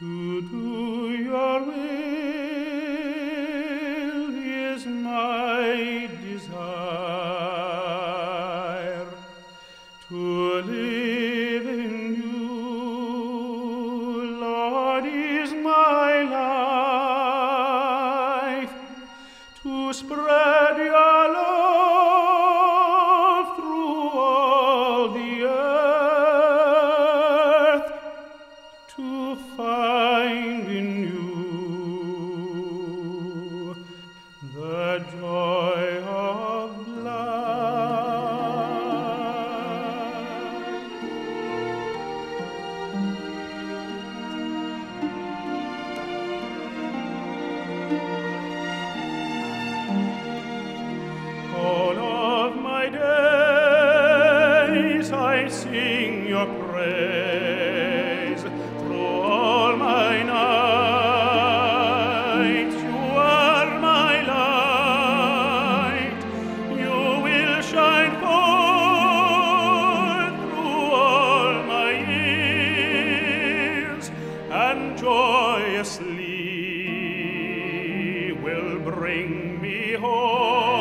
To do your will will bring me home.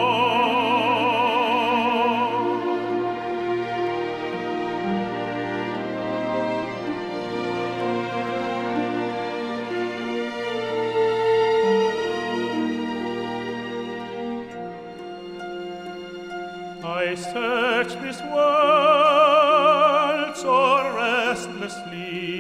I search this world so restlessly.